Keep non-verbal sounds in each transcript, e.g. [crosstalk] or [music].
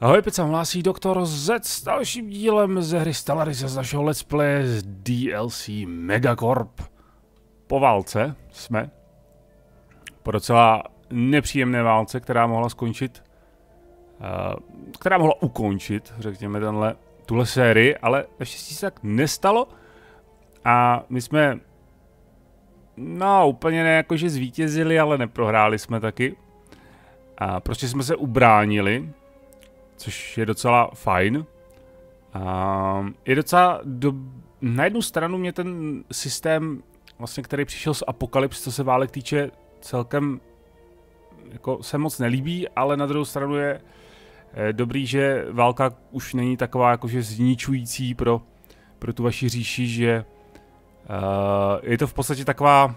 Ahoj, se hlásí doktor Z s dalším dílem ze hry Stellaris z našeho let's play z DLC Megacorp. Po válce jsme. Po docela nepříjemné válce, která mohla skončit, uh, která mohla ukončit, řekněme, tenhle, tuhle sérii, ale naštěstí se tak nestalo. A my jsme, no úplně ne jakože zvítězili, ale neprohráli jsme taky. A prostě jsme se ubránili, což je docela fajn. A je docela do... Na jednu stranu mě ten systém, vlastně, který přišel z Apokalypse, co se válek týče, celkem jako se moc nelíbí, ale na druhou stranu je eh, dobrý, že válka už není taková jakože zničující pro, pro tu vaši říši, že uh, je to v podstatě taková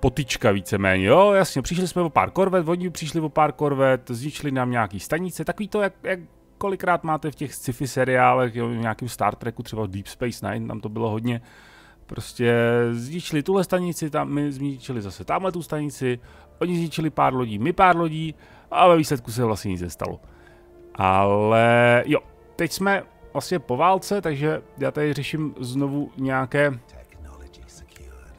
potička víceméně, jo, jasně, přišli jsme o pár korvet, oni přišli o pár korvet, zničili nám nějaký stanice, takový to, jak, jak kolikrát máte v těch sci-fi seriálech, jo, v nějakém Star Treku, třeba Deep Space Nine, tam to bylo hodně, prostě zničili tuhle stanici, tam my zničili zase tamhle tu stanici, oni zničili pár lodí, my pár lodí a ve výsledku se vlastně nic nestalo. Ale jo, teď jsme vlastně po válce, takže já tady řeším znovu nějaké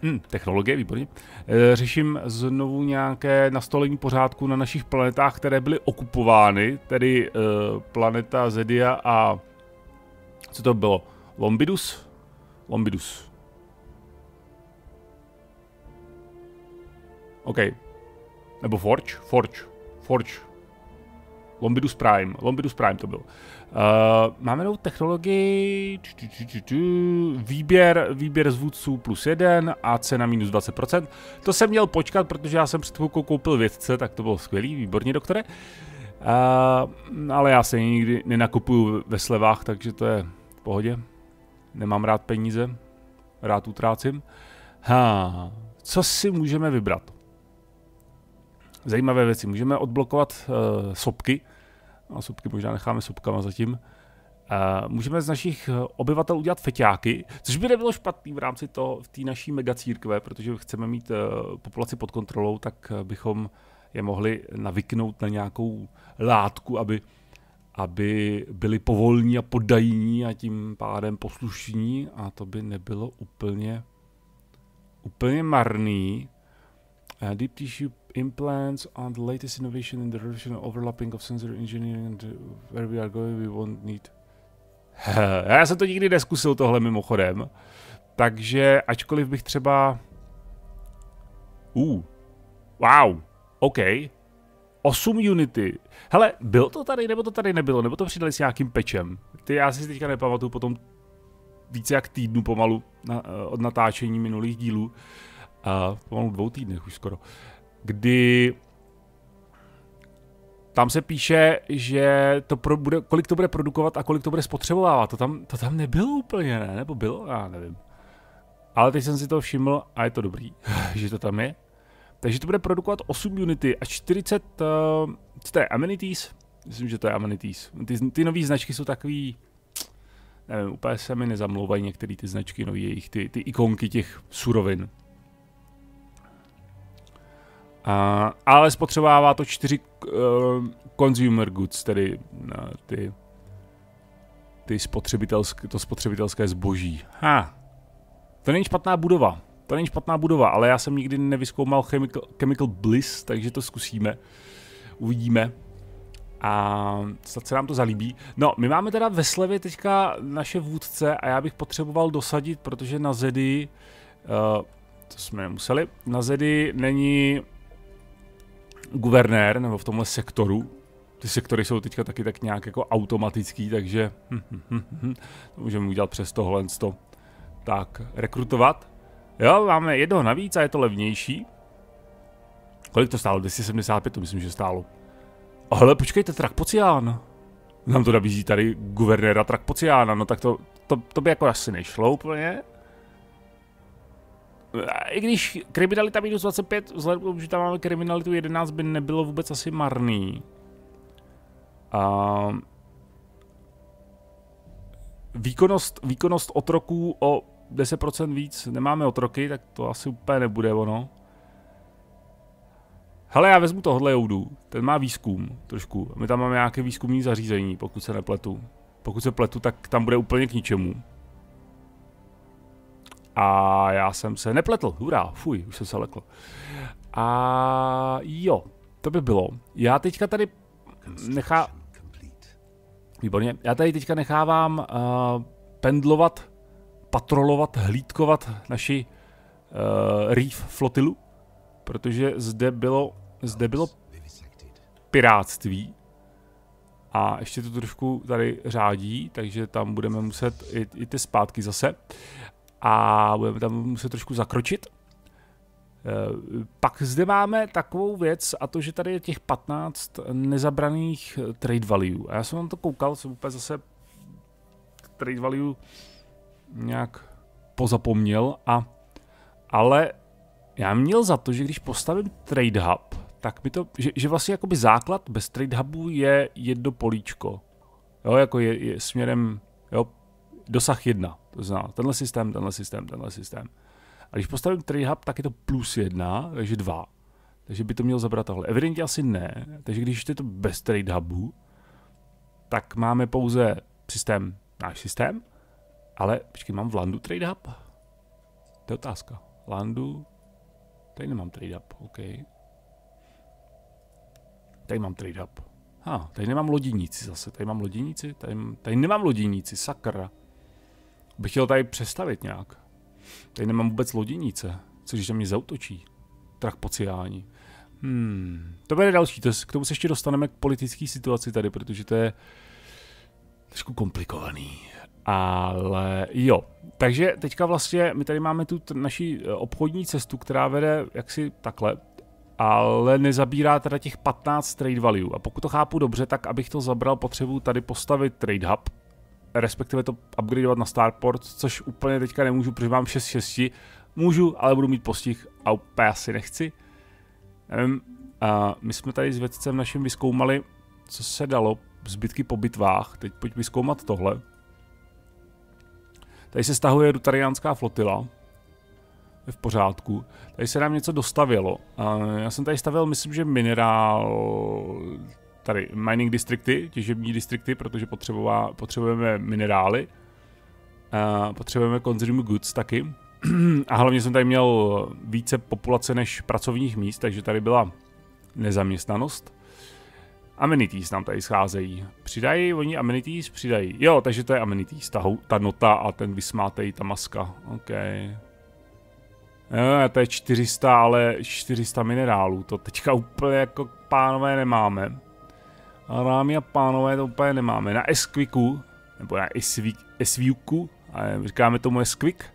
Hmm, technologie, výborně. E, řeším znovu nějaké nastolení pořádku na našich planetách, které byly okupovány, tedy e, planeta Zedia a co to bylo? Lombidus? Lombidus. OK. Nebo Forge? Forge. Forge. Lombidus Prime. Lombidus Prime to byl. Uh, máme novou technologii, výběr, výběr zvůdců plus jeden a cena minus 20%. To jsem měl počkat, protože já jsem před chvilkou koupil vědce, tak to bylo skvělý, výborně doktore. Uh, ale já se nikdy nenakupuju ve slevách, takže to je v pohodě. Nemám rád peníze, rád utrácím. Ha, co si můžeme vybrat? Zajímavé věci. Můžeme odblokovat uh, sopky, a sopky možná necháme sopkama zatím. Uh, můžeme z našich obyvatel udělat feťáky, což by nebylo špatný v rámci toho, v té naší megacírkve, protože chceme mít uh, populaci pod kontrolou, tak uh, bychom je mohli navyknout na nějakou látku, aby, aby byli povolní a poddajní a tím pádem poslušní a to by nebylo úplně úplně marný. Deep tissue implants on the latest innovation in the revolution overlapping of sensor engineering and where we are going we won't need. [laughs] Já jsem to nikdy neskusil tohle mimochodem. Takže ačkoliv bych třeba... Uh. Wow. OK. 8 Unity. Hele, bylo to tady, nebo to tady nebylo, nebo to přidali s nějakým pečem. Ty já si teďka nepamatuju potom více jak týdnu pomalu na, od natáčení minulých dílů. A pomalu dvou týdnech už skoro. Uh, kdy tam se píše, že to pro, bude, kolik to bude produkovat a kolik to bude spotřebovávat. To tam, to tam nebylo úplně, ne? Nebo bylo? Já nevím. Ale teď jsem si to všiml a je to dobrý, [laughs] že to tam je. Takže to bude produkovat 8 Unity a 40, uh, co to je, Amenities? Myslím, že to je Amenities. Ty, ty nové značky jsou takový, nevím, úplně se mi nezamlouvají některé ty značky nový jejich, ty, ty ikonky těch surovin. A, ale spotřebává to čtyři uh, consumer goods, tedy uh, ty, ty spotřebitelské, to spotřebitelské zboží. Ha, to není špatná budova. To není špatná budova, ale já jsem nikdy nevyskoumal Chemical, chemical Bliss, takže to zkusíme. Uvidíme. A snad se nám to zalíbí. No, my máme teda ve slevě teďka naše vůdce a já bych potřeboval dosadit, protože na Zedy, uh, to jsme museli, na Zedy není guvernér, nebo v tomhle sektoru. Ty sektory jsou teďka taky tak nějak jako automatický, takže hm, hm, hm, to můžeme udělat přes tohle. Tak, rekrutovat. Jo, máme jednoho navíc a je to levnější. Kolik to stálo? 275 to myslím, že stálo. Ale počkejte, Trakpocián. Nám to nabízí tady guvernéra Trakpociána, no tak to, to, to by jako asi nešlo úplně i když kriminalita minus 25, vzhledem k tomu, že tam máme kriminalitu 11, by nebylo vůbec asi marný. A výkonnost, výkonnost otroků o 10% víc, nemáme otroky, tak to asi úplně nebude ono. Hele, já vezmu tohle joudu, ten má výzkum trošku. My tam máme nějaké výzkumní zařízení, pokud se nepletu. Pokud se pletu, tak tam bude úplně k ničemu. A já jsem se nepletl, hurá, fuj, už jsem se lekl. A jo, to by bylo. Já teďka tady nechá... Výborně. Já tady teďka nechávám uh, pendlovat, patrolovat, hlídkovat naši uh, reef flotilu, protože zde bylo, zde bylo piráctví a ještě to trošku tady řádí, takže tam budeme muset i ty zpátky zase a budeme tam muset trošku zakročit. Eh, pak zde máme takovou věc a to, že tady je těch 15 nezabraných trade value. A já jsem na to koukal, jsem úplně zase trade value nějak pozapomněl a ale já měl za to, že když postavím trade hub, tak mi to, že, že vlastně jakoby základ bez trade hubu je jedno políčko. Jo, jako je, je směrem, jo, dosah jedna. To znamená tenhle systém, tenhle systém, tenhle systém. A když postavím trade hub, tak je to plus jedna, takže dva. Takže by to mělo zabrat tohle. Evidentně asi ne, takže když je to bez trade hubu, tak máme pouze systém, náš systém, ale počkej, mám v Landu trade hub? To je otázka. Landu, tady nemám trade hub, OK. Tady mám trade hub. Ha, tady nemám loděníci zase, tady mám loděníci, tady, tady nemám loděníci, sakra. Bych chtěl tady přestavit nějak. Tady nemám vůbec loděnice, což že mě zautočí. Trach pociální. Hmm, to bude další, to, k tomu se ještě dostaneme k politické situaci tady, protože to je trošku komplikovaný. Ale jo, takže teďka vlastně my tady máme tu naši eh, obchodní cestu, která vede jaksi takhle, ale nezabírá teda těch 15 trade value. A pokud to chápu dobře, tak abych to zabral, potřebuji tady postavit trade hub, respektive to upgradeovat na Starport, což úplně teďka nemůžu, protože mám 6 6. Můžu, ale budu mít postih a úplně asi nechci. Nevím, a my jsme tady s vědcem naším vyskoumali, co se dalo, zbytky po bitvách. Teď pojď vyskoumat tohle. Tady se stahuje rutariánská flotila. Je v pořádku. Tady se nám něco dostavilo. Já jsem tady stavil, myslím, že minerál tady mining distrikty, těžební distrikty, protože potřebujeme minerály. Uh, potřebujeme consumer goods taky. [clears throat] A hlavně jsem tady měl více populace než pracovních míst, takže tady byla nezaměstnanost. Amenities nám tady scházejí. Přidají oni amenities? Přidají. Jo, takže to je amenities, ta, ta nota a ten vysmátej, ta maska. OK. Jo, to je 400, ale 400 minerálů. To teďka úplně jako pánové nemáme. A dámy a pánové, to úplně nemáme. Na Esquiku, nebo na Esviuku, říkáme tomu Esquik,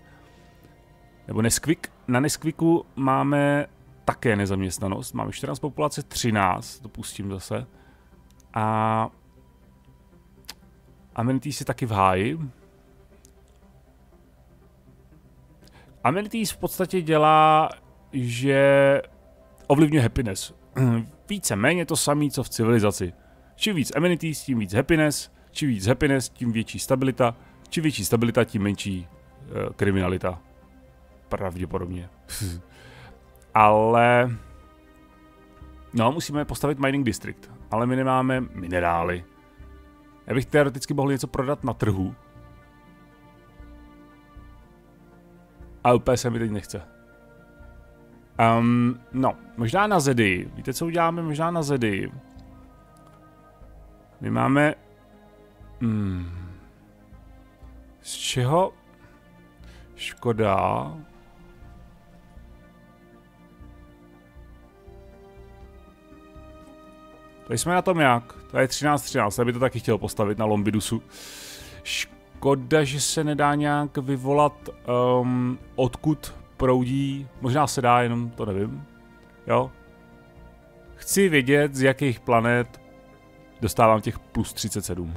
nebo Nesquik. Na Nesquiku máme také nezaměstnanost. Máme 14 populace, 13, to pustím zase. A Amenities je taky v háji. Amenities v podstatě dělá, že ovlivňuje happiness. [clears throat] Více méně to samé, co v civilizaci. Čím víc amenities, tím víc happiness, čím víc happiness, tím větší stabilita, čím větší stabilita, tím menší uh, kriminalita. Pravděpodobně. [laughs] Ale... No, musíme postavit mining district, ale my nemáme minerály. Já bych teoreticky mohl něco prodat na trhu. A úplně se mi teď nechce. Um, no, možná na zedy. Víte, co uděláme? Možná na zedy. My máme... Hmm, z čeho? Škoda. Tady jsme na tom jak? To je 13-13, by to taky chtěl postavit na Lombidusu. Škoda, že se nedá nějak vyvolat, um, odkud proudí, možná se dá, jenom to nevím. Jo? Chci vědět, z jakých planet dostávám těch plus 37.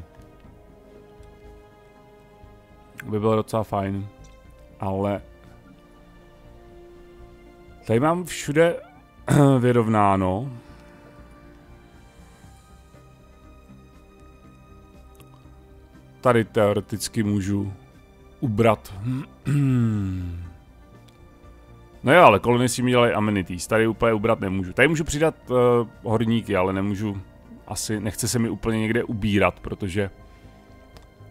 By bylo docela fajn, ale tady mám všude [clears throat] vyrovnáno. Tady teoreticky můžu ubrat. [clears throat] No jo, ale kolonisti mi dělají amenities, tady úplně ubrat nemůžu. Tady můžu přidat uh, horníky, ale nemůžu, asi nechce se mi úplně někde ubírat, protože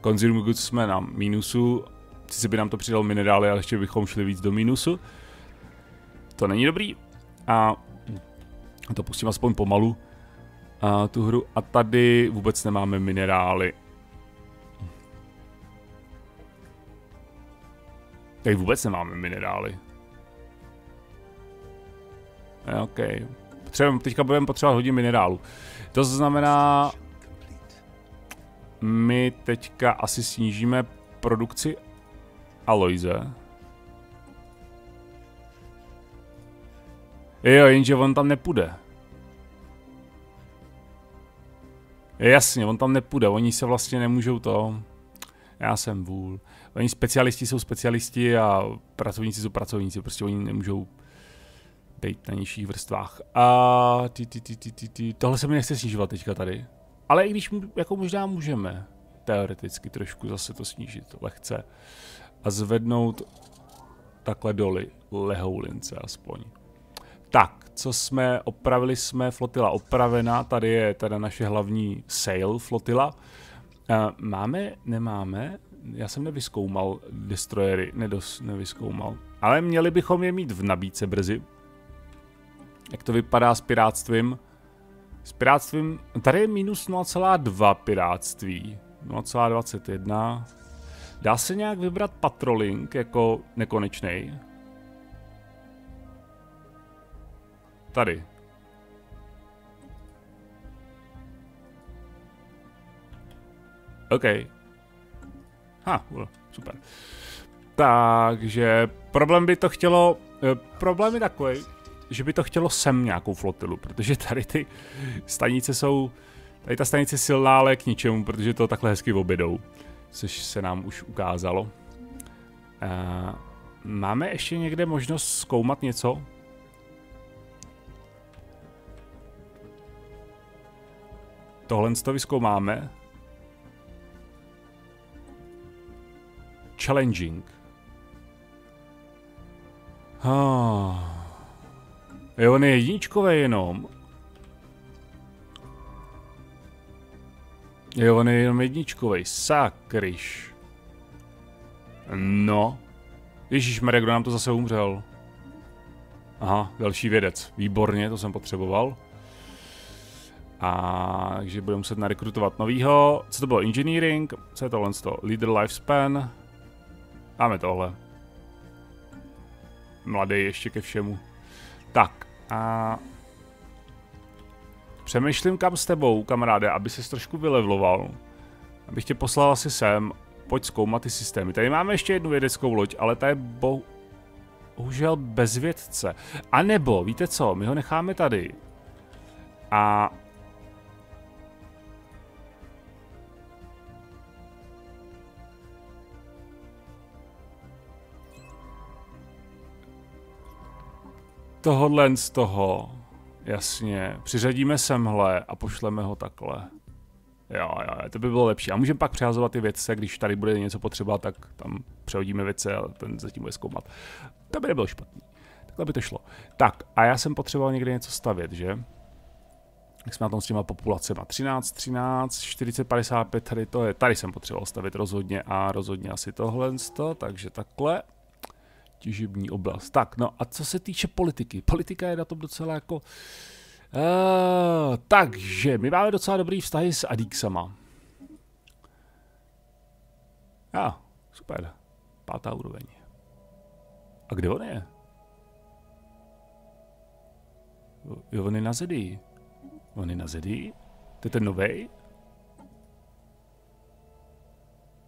consumer goods jsme na mínusu, sice by nám to přidal minerály, ale ještě bychom šli víc do mínusu. To není dobrý. A to pustím aspoň pomalu, a tu hru. A tady vůbec nemáme minerály. Tady vůbec nemáme minerály. OK. Potřebujeme, teďka budeme potřebovat hodně minerálu. To znamená, my teďka asi snížíme produkci Aloise. Jo, jenže on tam nepůjde. Jasně, on tam nepůjde, oni se vlastně nemůžou to... Já jsem vůl. Oni specialisti jsou specialisti a pracovníci jsou pracovníci, prostě oni nemůžou být na nižších vrstvách. A ty, ty, ty, ty, ty, ty. tohle se mi nechce snižovat teďka tady. Ale i když jako možná můžeme teoreticky trošku zase to snížit lehce a zvednout takhle doly lehoulince aspoň. Tak, co jsme opravili, jsme flotila opravená, tady je teda naše hlavní sail flotila. Máme, nemáme, já jsem nevyskoumal destroyery, nedos, nevyskoumal. Ale měli bychom je mít v nabídce brzy. Jak to vypadá s pirátstvím? S pirátstvím, tady je minus 0,2 piráctví. 0,21. Dá se nějak vybrat patrolling jako nekonečný? Tady. OK. Ha, super. Takže problém by to chtělo, eh, problém je takový, že by to chtělo sem nějakou flotilu, protože tady ty stanice jsou, tady ta stanice je silná, ale k ničemu, protože to takhle hezky obědou, což se nám už ukázalo. Uh, máme ještě někde možnost zkoumat něco? Tohle to vyzkoumáme. Challenging. Ah. Jo, on je jedničkové jenom. Jo, on je jenom jedničkový. Sakryš. No. Ježíš kdo nám to zase umřel. Aha, další vědec. Výborně, to jsem potřeboval. A takže budeme muset narekrutovat novýho. Co to bylo? Engineering? Co je tohle? Leader Lifespan? Máme tohle. Mladý ještě ke všemu. Tak. A... Přemýšlím kam s tebou, kamaráde, aby se trošku vylevloval. Abych tě poslal asi sem. Pojď zkoumat ty systémy. Tady máme ještě jednu vědeckou loď, ale ta je bo... bohužel bez vědce. A nebo, víte co, my ho necháme tady. A tohohle z toho, jasně, přiřadíme semhle a pošleme ho takhle. Jo, jo, to by bylo lepší. A můžeme pak přehazovat ty vědce, když tady bude něco potřeba, tak tam přehodíme vědce a ten zatím bude zkoumat. To by nebylo špatný. Takhle by to šlo. Tak, a já jsem potřeboval někde něco stavět, že? Jak jsme na tom s těma populacema? 13, 13, 40, 55, tady to je, tady jsem potřeboval stavit rozhodně a rozhodně asi tohle, takže takhle těžební oblast. Tak, no a co se týče politiky. Politika je na tom docela jako... Uh, takže, my máme docela dobrý vztahy s Adixama. Já, ah, super. Pátá úroveň. A kde on je? Jo, on je na Zedii. On je na Zedii? To je ten novej?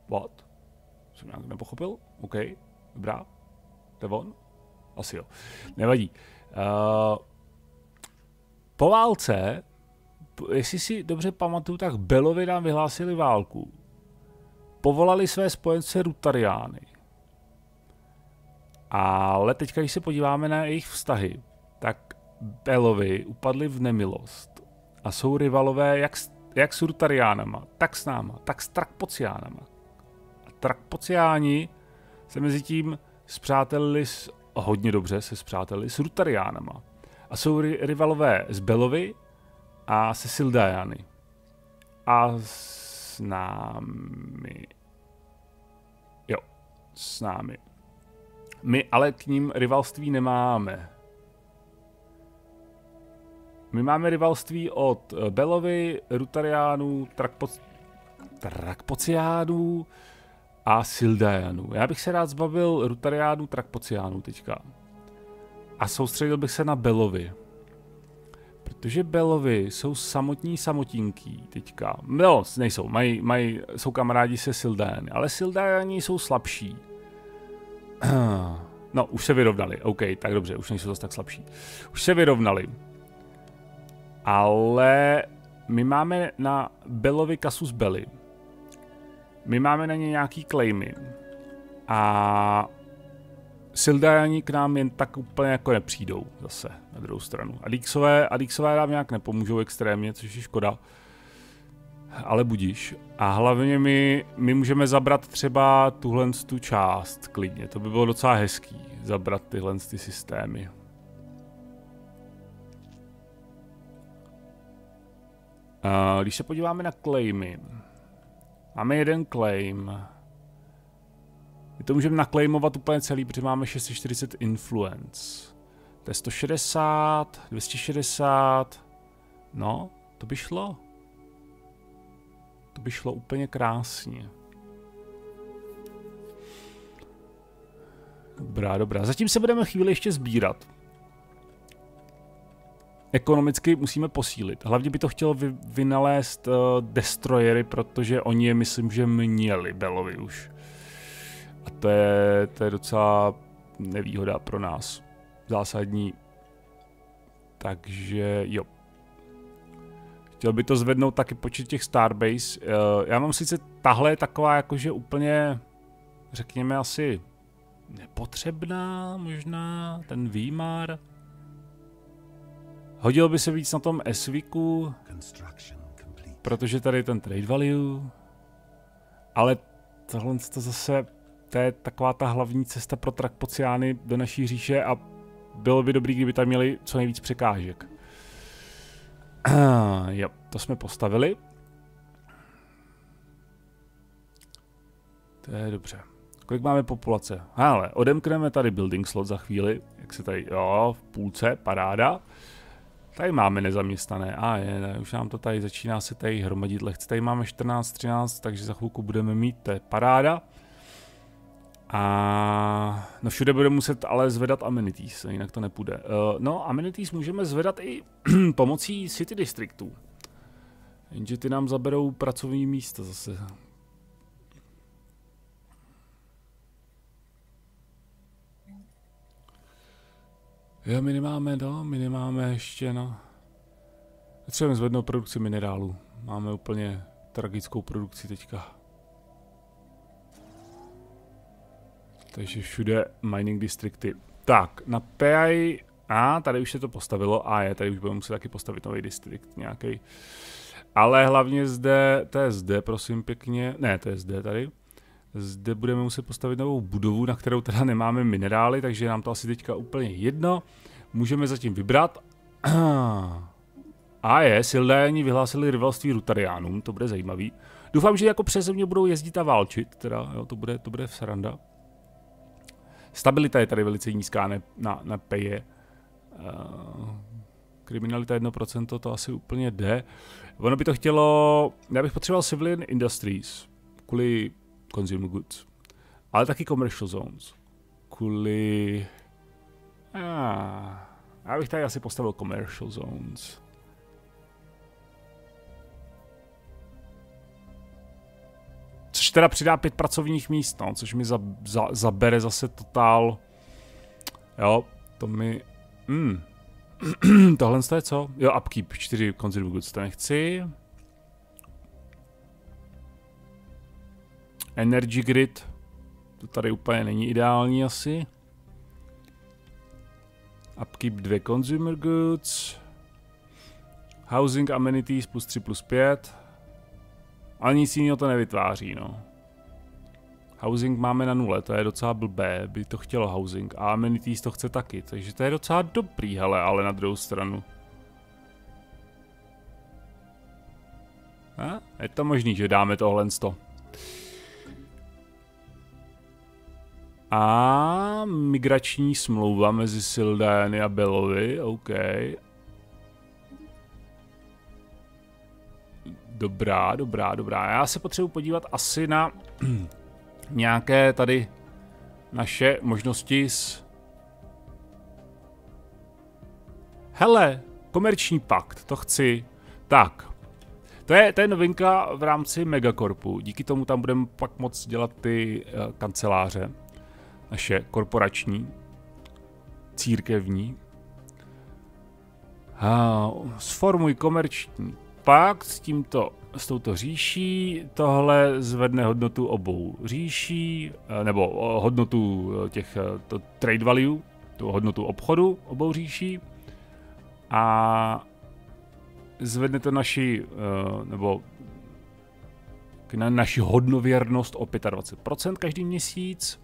What? Jsem nějak nepochopil? OK, dobrá. To je on? Asi jo. Nevadí. Uh, po válce, jestli si dobře pamatuju, tak Belovi nám vyhlásili válku. Povolali své spojence Rutariány. Ale teď, když se podíváme na jejich vztahy, tak Belovi upadli v nemilost a jsou rivalové jak, jak s Rutariánama, tak s náma, tak s Trakpociánama. A Trakpociáni se mezi tím zpřátelili s hodně dobře se přáteli s Rutariánama. A jsou ri- rivalové s Belovy a se Sildajany. A s námi. Jo, s námi. My ale k ním rivalství nemáme. My máme rivalství od Belovy, Rutariánů, Trakpo- Trakpociánů a Sildajanů. Já bych se rád zbavil Rutariánů, Trakpociánů teďka. A soustředil bych se na Belovy. Protože Belovy jsou samotní samotinký teďka. No, nejsou, mají, mají, jsou kamarádi se Sildajany, ale Sildajani jsou slabší. [clears throat] No, už se vyrovnali, OK, tak dobře, už nejsou zase tak slabší. Už se vyrovnali. Ale my máme na Belovi Casus Belli. My máme na ně nějaký claimy. A Sildajani k nám jen tak úplně jako nepřijdou zase na druhou stranu. Adixové, Adixové nám nějak nepomůžou extrémně, což je škoda. Ale budíš. A hlavně my, my můžeme zabrat třeba tuhle tu část klidně. To by bylo docela hezký, zabrat tyhle ty systémy. Uh, když se podíváme na claimy, máme jeden claim. My to můžeme naklejmovat úplně celý, protože máme 640 influence. To je 160, 260. No, to by šlo. To by šlo úplně krásně. Dobrá, dobrá. Zatím se budeme chvíli ještě sbírat. Ekonomicky musíme posílit. Hlavně by to chtělo vy, vynalézt uh, destroyery, protože oni je myslím, že měli Belovi už. A to je, to je docela nevýhoda pro nás. Zásadní. Takže jo. Chtěl by to zvednout taky počet těch Starbase. Uh, já mám sice tahle taková jakože úplně, řekněme asi nepotřebná možná, ten výmar. Hodilo by se víc na tom SVku, protože tady je ten trade value, ale tohle to zase, to je taková ta hlavní cesta pro Trakpociány do naší říše a bylo by dobrý, kdyby tam měli co nejvíc překážek. [clears throat] jo, to jsme postavili. To je dobře. Kolik máme populace? Ale odemkneme tady building slot za chvíli, jak se tady, jo, v půlce, paráda. Tady máme nezaměstnané, a je, ne, už nám to tady začíná se tady hromadit lehce. Tady máme 14, 13, takže za chvilku budeme mít, to je paráda. A no všude budeme muset ale zvedat amenities, jinak to nepůjde. Uh, no, amenities můžeme zvedat i [clears throat] pomocí city districtů. Jenže ty nám zaberou pracovní místa zase. Jo, my nemáme, no, my nemáme ještě, no. Potřebujeme zvednout produkci minerálů. Máme úplně tragickou produkci teďka. Takže všude mining distrikty. Tak, na PI... A, tady už se to postavilo. A je, tady už budeme muset taky postavit nový distrikt nějaký. Ale hlavně zde, to je zde, prosím pěkně. Ne, to je zde tady. Zde budeme muset postavit novou budovu, na kterou teda nemáme minerály, takže nám to asi teďka úplně jedno. Můžeme zatím vybrat. [clears throat] A je, Sildéni vyhlásili rivalství Rutariánům, to bude zajímavý. Doufám, že jako přes mě budou jezdit a válčit, teda, jo, to bude, to bude v sranda. Stabilita je tady velice nízká ne, na, na peje. Uh, kriminalita 1%, to asi úplně jde. Ono by to chtělo, já bych potřeboval civilian industries, kvůli consumer goods, ale taky commercial zones, kvůli... Ah, já bych tady asi postavil commercial zones. Což teda přidá pět pracovních míst, no, což mi za, za, zabere zase totál. Jo, to mi... Hmm. [clears throat] Tohle je co? Jo, upkeep, 4 consumer goods, to nechci. Energy grid, to tady úplně není ideální asi. Upkeep 2 consumer goods. Housing amenities plus 3 plus 5. Ale nic jiného to nevytváří, no. Housing máme na nule, to je docela blbé, by to chtělo housing. A amenities to chce taky, takže to je docela dobrý, hele, ale na druhou stranu. A? Je to možný, že dáme tohle 100. A migrační smlouva mezi Sildány a Belovi, OK. Dobrá, dobrá, dobrá. Já se potřebuji podívat asi na [clears throat] nějaké tady naše možnosti s... Hele, komerční pakt, to chci. Tak, to je, to je novinka v rámci Megacorpu. Díky tomu tam budeme pak moc dělat ty uh, kanceláře. Naše korporační, církevní. Uh, sformuj komerční pakt s tímto s touto říší, tohle zvedne hodnotu obou říší, uh, nebo uh, hodnotu těch uh, to trade value, tu hodnotu obchodu obou říší. A zvedne to naši, nebo na naši hodnověrnost o 25% každý měsíc,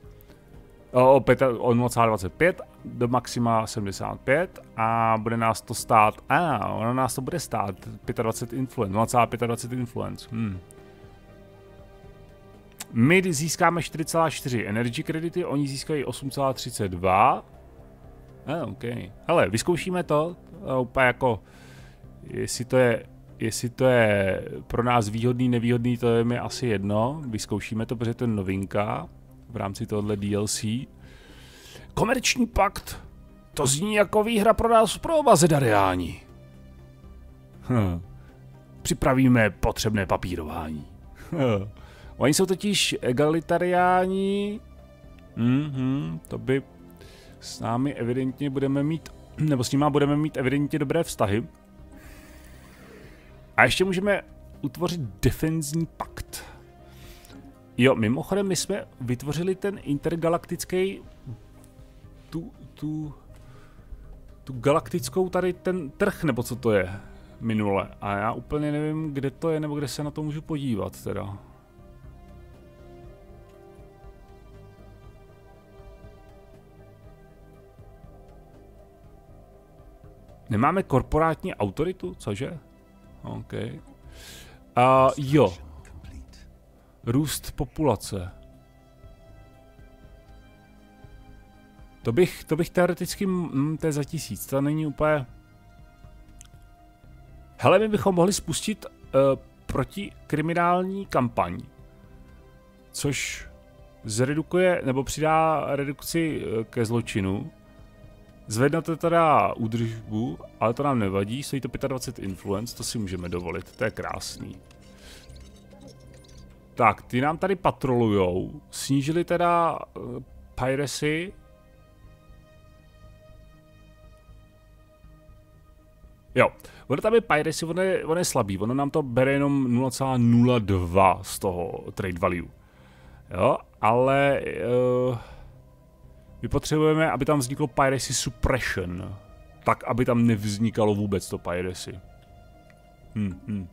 o, 5, o 0,25 do maxima 75 a bude nás to stát, a ono nás to bude stát 25 influence, 0,25 influence. Hmm. My získáme 4,4 energy kredity, oni získají 8,32. Ah, OK. Hele, vyzkoušíme to, úplně jako Jestli to je, jestli to je pro nás výhodný, nevýhodný, to je mi asi jedno. Vyzkoušíme to, protože to je novinka v rámci tohohle DLC. Komerční pakt. To zní jako výhra pro nás pro oba zedariáni. Hm. Připravíme potřebné papírování. Hm. Oni jsou totiž egalitariáni. Mhm, to by s námi evidentně budeme mít, nebo s nimi budeme mít evidentně dobré vztahy. A ještě můžeme utvořit defenzní pakt. Jo, mimochodem my jsme vytvořili ten intergalaktický tu, tu, tu galaktickou tady ten trh, nebo co to je minule. A já úplně nevím, kde to je, nebo kde se na to můžu podívat teda. Nemáme korporátní autoritu, cože? OK. A jo. Růst populace. To bych, to bych teoreticky, mm, to je za tisíc, to není úplně... Hele, my bychom mohli spustit uh, protikriminální kampaň, což zredukuje, nebo přidá redukci uh, ke zločinu, Zvednete teda údržbu, ale to nám nevadí, stojí to 25 influence, to si můžeme dovolit, to je krásný. Tak, ty nám tady patrolujou, snížili teda uh, piracy. Jo, ono tam je piracy, ono je, ono je slabý, ono nám to bere jenom 0,02 z toho trade value. Jo, ale... Uh, my potřebujeme, aby tam vzniklo piracy suppression. Tak, aby tam nevznikalo vůbec to piracy. Hm, hm.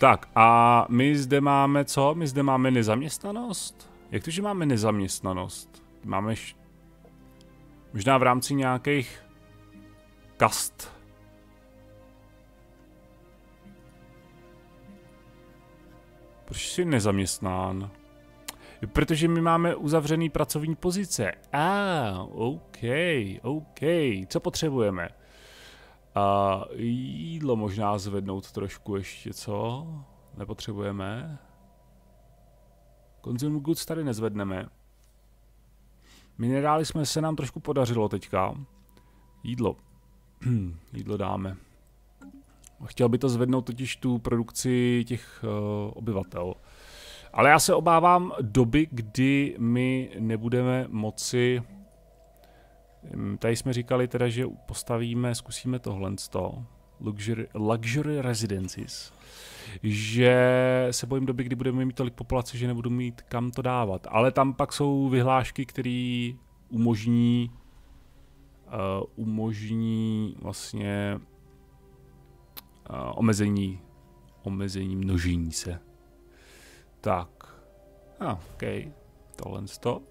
Tak a my zde máme co? My zde máme nezaměstnanost? Jak to, že máme nezaměstnanost? Máme š... možná v rámci nějakých kast. Proč jsi nezaměstnán? Protože my máme uzavřený pracovní pozice. A, ah, OK, OK. Co potřebujeme? A jídlo možná zvednout trošku ještě, co? Nepotřebujeme? Consumer goods tady nezvedneme. Minerály jsme se nám trošku podařilo teďka. Jídlo. [clears throat] Jídlo dáme. Chtěl by to zvednout totiž tu produkci těch uh, obyvatel. Ale já se obávám doby, kdy my nebudeme moci... Tady jsme říkali teda, že postavíme, zkusíme tohle to. Luxury, luxury residences. Že se bojím doby, kdy budeme mít tolik populace, že nebudu mít kam to dávat. Ale tam pak jsou vyhlášky, které umožní uh, umožní vlastně omezení omezení množení se. Tak. A, ah, OK. Tohle to.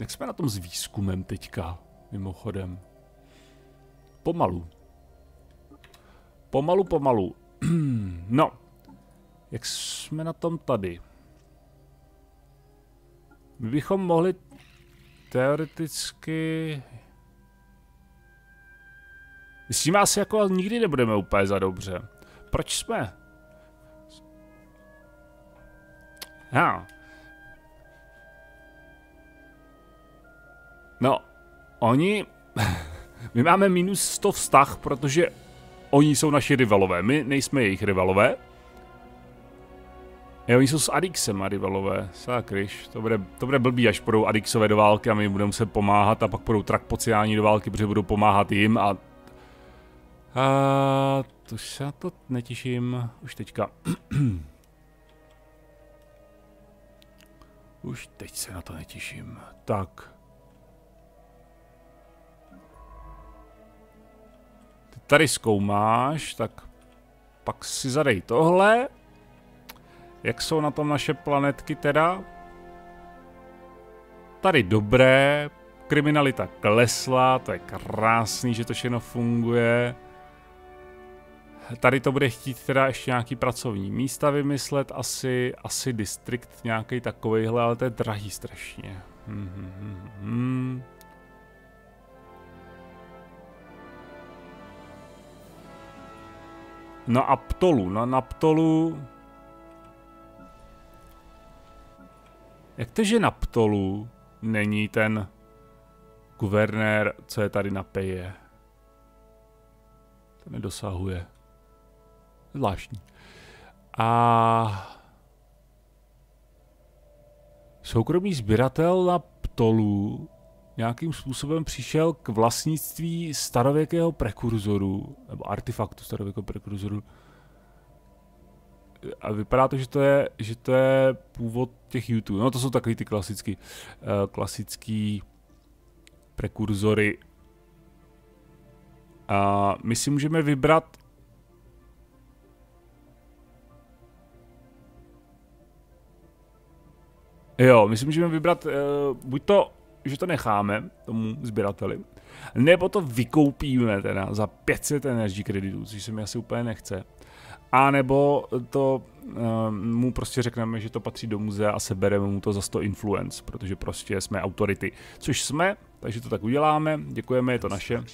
Jak jsme na tom s výzkumem teďka, mimochodem? Pomalu. Pomalu, pomalu. [clears throat] no. Jak jsme na tom tady? My bychom mohli teoreticky... S tím asi jako nikdy nebudeme úplně za dobře. Proč jsme? Já. No, oni... [laughs] My máme minus 100 vztah, protože oni jsou naši rivalové. My nejsme jejich rivalové. Jo, oni jsou s Adixem a rivalové. Sakryš, to bude, to bude blbý, až půjdou Adixové do války a my budeme se pomáhat a pak půjdou Trakpociáni do války, protože budou pomáhat jim a... A to se na to netěším už teďka. [clears throat] už teď se na to netěším. Tak. Tady zkoumáš, tak pak si zadej tohle. Jak jsou na tom naše planetky teda? Tady dobré, kriminalita klesla, to je krásný, že to všechno funguje. Tady to bude chtít teda ještě nějaký pracovní místa vymyslet, asi, asi distrikt nějaký takovejhle, ale to je drahý strašně. Hmm, Na Aptolu, na Naptolu Jak to, že na Ptolu není ten guvernér, co je tady na peje? To nedosahuje. Zvláštní. A soukromý sběratel na Ptolu nějakým způsobem přišel k vlastnictví starověkého prekurzoru, nebo artefaktu starověkého prekurzoru, a vypadá to, že to je, že to je původ těch YouTube. No to jsou takový ty klasický, uh, klasický prekurzory. A my si můžeme vybrat Jo, my si můžeme vybrat uh, buď to, že to necháme tomu sběrateli, nebo to vykoupíme teda za 500 energy kreditů, což se mi asi úplně nechce. A nebo to uh, mu prostě řekneme, že to patří do muzea a sebereme mu to za 100 influence, protože prostě jsme autority. Což jsme, takže to tak uděláme, děkujeme, je to naše.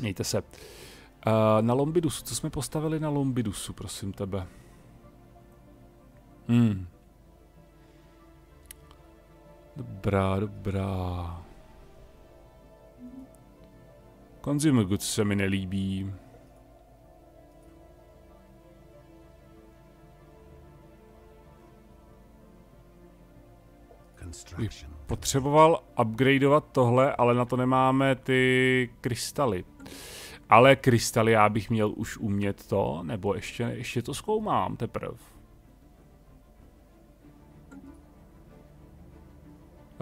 Mějte se. Uh, na Lombidusu, co jsme postavili na Lombidusu, prosím tebe? Hmm. Dobrá, dobrá. Consumer goods se mi nelíbí. potřeboval upgradeovat tohle, ale na to nemáme ty krystaly. Ale krystaly já bych měl už umět to, nebo ještě, ještě to zkoumám teprve.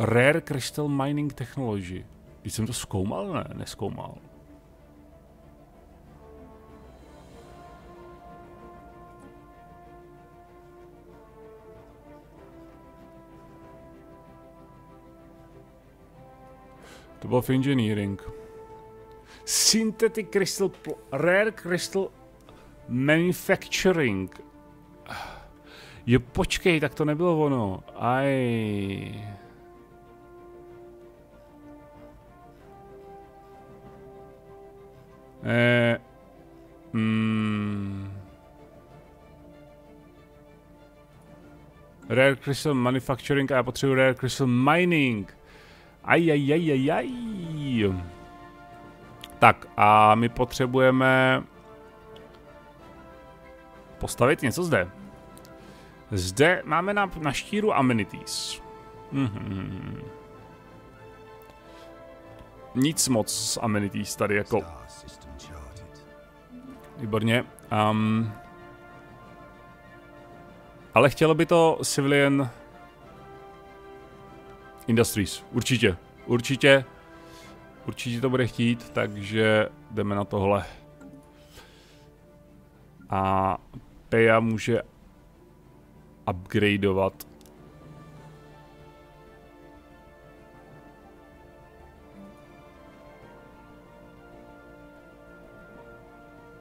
Rare Crystal Mining Technology. Když jsem to zkoumal? Ne, neskoumal. To bylo v engineering. Synthetic Crystal, Rare Crystal Manufacturing. Jo, počkej, tak to nebylo ono. Aj. Mm. Rare Crystal Manufacturing a já potřebuji Rare Crystal Mining. Aj, aj, aj, aj, aj. Tak a my potřebujeme postavit něco zde. Zde máme na, na štíru amenities. Mm-hmm. Nic moc z amenities tady jako. Výborně. Um, ale chtělo by to Civilian Industries, určitě, určitě, určitě to bude chtít, takže jdeme na tohle. A Peja může upgradeovat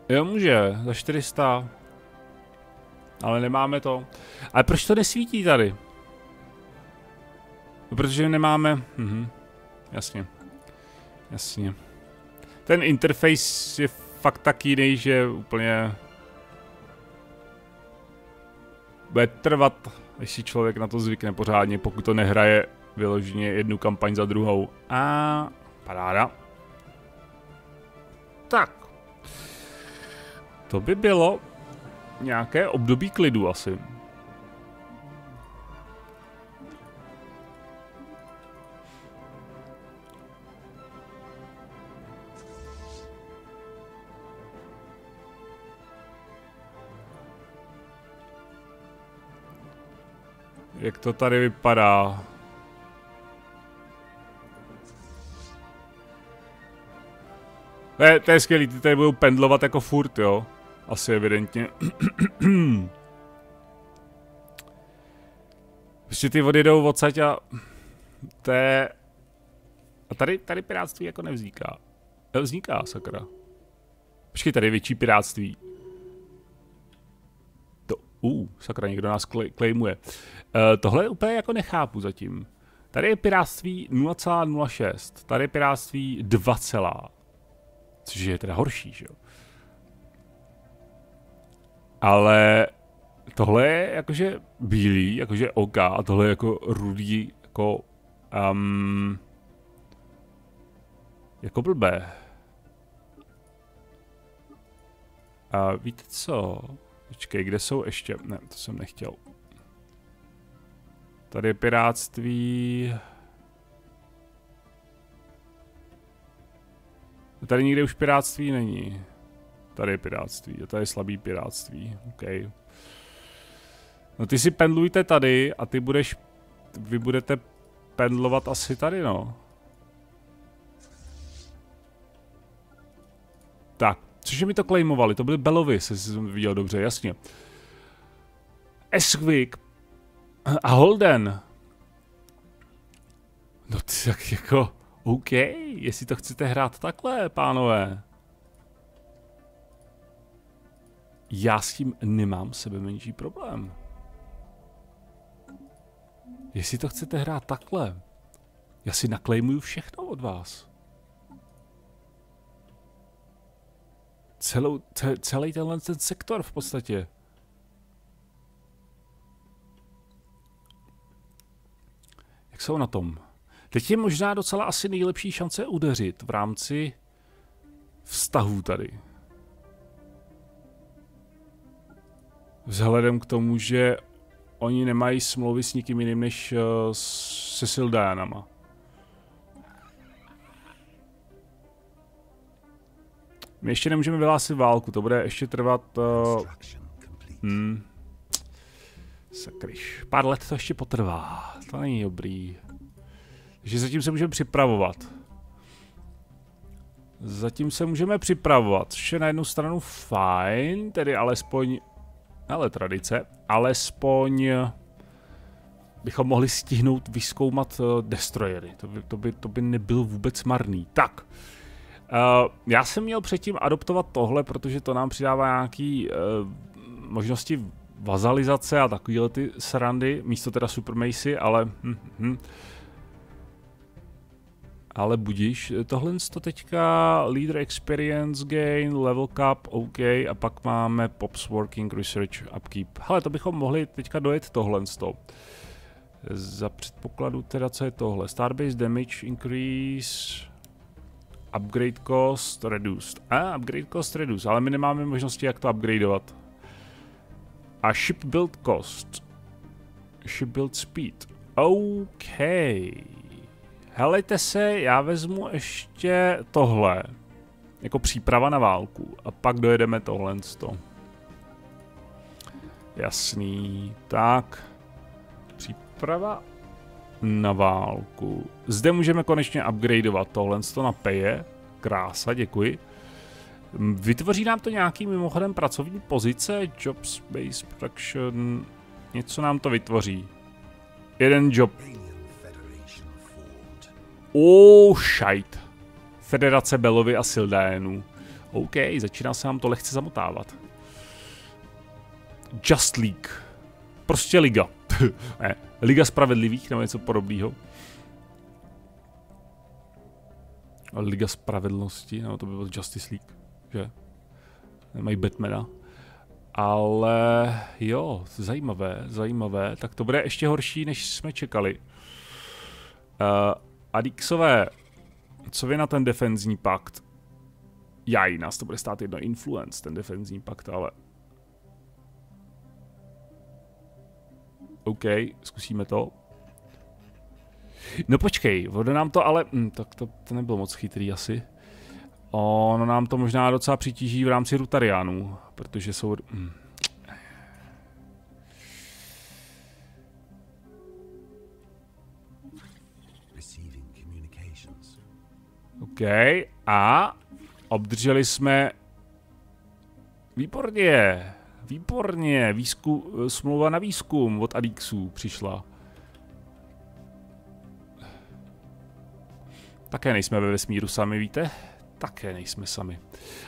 Jo, může, za 400. Ale nemáme to. Ale proč to nesvítí tady? No, protože nemáme... Mhm. Jasně. Jasně. Ten interface je fakt tak jiný, že úplně... Bude trvat, když si člověk na to zvykne pořádně, pokud to nehraje vyloženě jednu kampaň za druhou. A paráda. Tak. To by bylo nějaké období klidu asi. Jak to tady vypadá? To je, to je skvělý, ty tady budou pendlovat jako furt, jo. Asi evidentně. Prostě ty vody jdou odsaď a... To je... A tady, tady piráctví jako nevzniká. Nevzniká, sakra. Počkej, tady je větší piráctví. To, uh, sakra, někdo nás klejmuje. Uh, tohle úplně jako nechápu zatím. Tady je piráctví 0,06. Tady je piráctví 2, což je teda horší, že jo. Ale tohle je jakože bílý, jakože OK, a tohle je jako rudý, jako um, jako blbé. A víte co? Počkej, kde jsou ještě? Ne, to jsem nechtěl. Tady je piráctví. Tady nikde už piráctví není. Tady je piráctví, a tady je slabý piráctví, OK. No ty si pendlujte tady a ty budeš, vy budete pendlovat asi tady, no. Tak, cože mi to claimovali, to byly Belovy, se jsem viděl dobře, jasně. Esquik a Holden. No tak jako, OK, jestli to chcete hrát takhle, pánové. Já s tím nemám sebe menší problém. Jestli to chcete hrát takhle, já si naklejmuju všechno od vás. Celou, ce, celý tenhle ten sektor v podstatě. Jak jsou na tom? Teď je možná docela asi nejlepší šance udeřit v rámci vztahů tady. Vzhledem k tomu, že oni nemají smlouvy s nikým jiným než se Sildianama. My ještě nemůžeme vyhlásit válku, to bude ještě trvat... Uh, hmm, sakryš, pár let to ještě potrvá, to není dobrý. Takže zatím se můžeme připravovat. Zatím se můžeme připravovat, což je na jednu stranu fajn, tedy alespoň ale tradice, alespoň bychom mohli stihnout vyskoumat uh, destroyery. To by, to, by, to by nebyl vůbec marný. Tak, uh, já jsem měl předtím adoptovat tohle, protože to nám přidává nějaký uh, možnosti vazalizace a takovéhle ty srandy, místo teda Supermacy, ale hm, hm, ale budíš, tohle to teďka Leader Experience Gain, Level Cup, OK, a pak máme Pops Working Research Upkeep. Hele, to bychom mohli teďka dojet tohle to. Za předpokladu teda, co je tohle? Starbase Damage Increase, Upgrade Cost Reduced. A, ah, Upgrade Cost Reduced, ale my nemáme možnosti, jak to upgradeovat. A Ship Build Cost. Ship Build Speed. OK. Helejte se, já vezmu ještě tohle. Jako příprava na válku. A pak dojedeme tohle. Jasný. Tak. Příprava na válku. Zde můžeme konečně upgradeovat tohle na peje. Krása, děkuji. Vytvoří nám to nějaký mimochodem pracovní pozice, job space production, něco nám to vytvoří. Jeden job. Oh, shite. Federace Belovy a Sildaenů. OK, začíná se nám to lehce zamotávat. Just League. Prostě liga. [laughs] ne, Liga spravedlivých nebo něco podobného. Liga spravedlnosti, nebo to by byl Justice League, že? Nemají Batmana. Ale jo, zajímavé, zajímavé. Tak to bude ještě horší, než jsme čekali. Uh, Adixové, co vy na ten defenzní pakt? Jaj, nás to bude stát jedno influence, ten defenzní pakt, ale... OK, zkusíme to. No počkej, voda nám to ale... Hm, tak to, to nebylo moc chytrý asi. Ono nám to možná docela přitíží v rámci Rutariánů, protože jsou... Hm. OK, a obdrželi jsme... Výborně, výborně, výzku, smlouva na výzkum od Adixu přišla. Také nejsme ve vesmíru sami, víte? Také nejsme sami.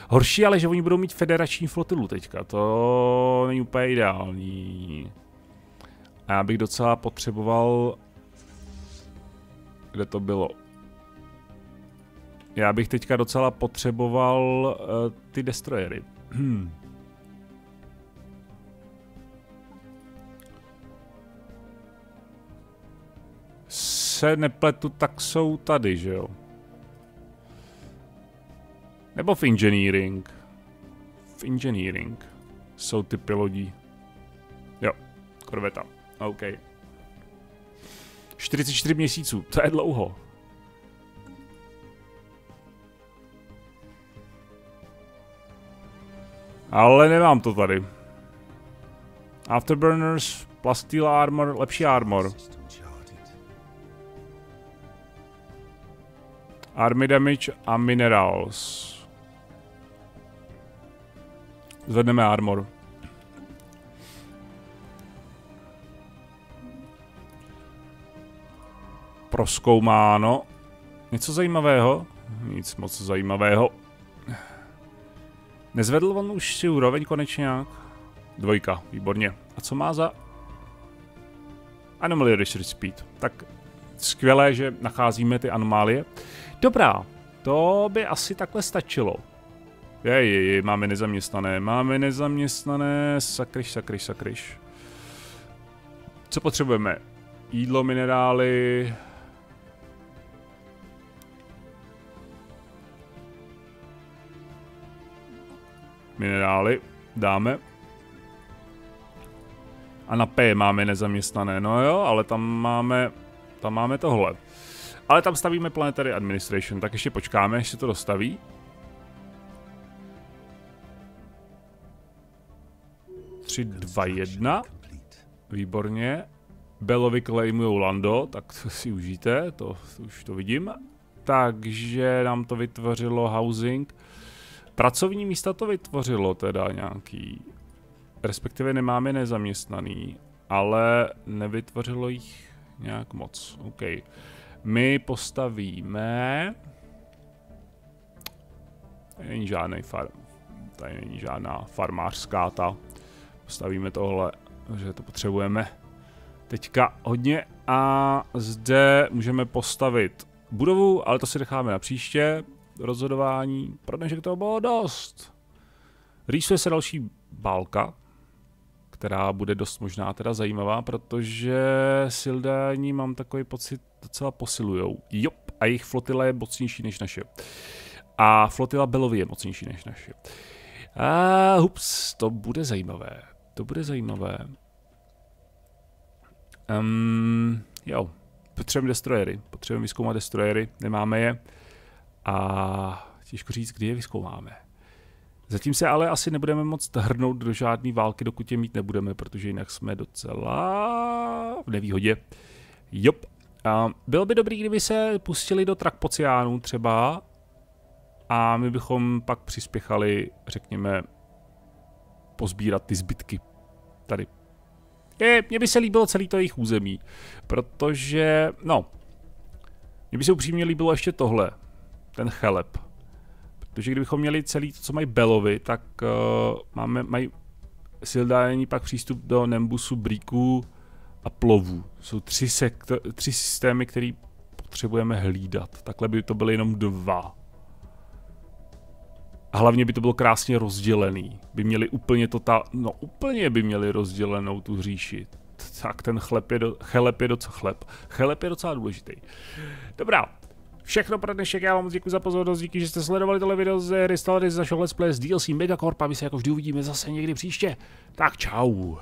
Horší ale, že oni budou mít federační flotilu teďka. To není úplně ideální. A já bych docela potřeboval... Kde to bylo? Já bych teďka docela potřeboval uh, ty destroyery. Hmm. Se nepletu, tak jsou tady, že jo? Nebo v engineering? V engineering jsou ty lodí. Jo, korveta. OK. 44 měsíců, to je dlouho. Ale nemám to tady. Afterburners, plus steel armor, lepší armor. Army damage a minerals. Zvedneme armor. Proskoumáno. Něco zajímavého? Nic moc zajímavého. Nezvedl on už si úroveň konečně nějak? Dvojka, výborně. A co má za... Anomaly Research Speed. Tak skvělé, že nacházíme ty anomálie. Dobrá, to by asi takhle stačilo. Jej, jej, jej, máme nezaměstnané, máme nezaměstnané, sakryš, sakryš, sakryš. Co potřebujeme? Jídlo, minerály, minerály dáme. A na P máme nezaměstnané, no jo, ale tam máme, tam máme tohle. Ale tam stavíme Planetary Administration, tak ještě počkáme, až se to dostaví. Tři, dva, jedna. Výborně. Belovi claimujou Lando, tak to si užijte, to, to už to vidím. Takže nám to vytvořilo housing. Pracovní místa to vytvořilo teda nějaký. Respektive nemáme nezaměstnaný, ale nevytvořilo jich nějak moc. OK. My postavíme... Tady není žádný far... Tady není žádná farmářská ta. Postavíme tohle, že to potřebujeme teďka hodně. A zde můžeme postavit budovu, ale to si necháme na příště rozhodování. Pro dnešek toho bylo dost. Rýsuje se další válka, která bude dost možná teda zajímavá, protože Sildáni mám takový pocit docela posilujou. Jop, a jejich flotila je mocnější než naše. A flotila Belovy je mocnější než naše. A hups, to bude zajímavé. To bude zajímavé. Um, jo, potřebujeme destroyery. Potřebujeme vyzkoumat destroyery, nemáme je a těžko říct, kdy je vyzkoumáme. Zatím se ale asi nebudeme moc hrnout do žádné války, dokud je mít nebudeme, protože jinak jsme docela v nevýhodě. Jop. A bylo by dobrý, kdyby se pustili do Trakpociánů třeba a my bychom pak přispěchali, řekněme, pozbírat ty zbytky tady. Je, mně by se líbilo celý to jejich území, protože, no, mně by se upřímně líbilo ještě tohle, ten chelep. Protože kdybychom měli celý to, co mají Belovi, tak uh, máme, mají Sildáni pak přístup do Nembusu, Bríku a Plovu. Jsou tři, sektor, tři systémy, které potřebujeme hlídat. Takhle by to byly jenom dva. A hlavně by to bylo krásně rozdělený. By měli úplně to ta, no úplně by měli rozdělenou tu říši. Tak ten chleb je, do, chleb je docela chleb. Chleb je docela důležitý. Dobrá, Všechno pro dnešek, já vám moc děkuji za pozornost, díky, že jste sledovali tohle video z hry z našeho Let's Play z DLC Megacorp a my se jako vždy uvidíme zase někdy příště. Tak čau.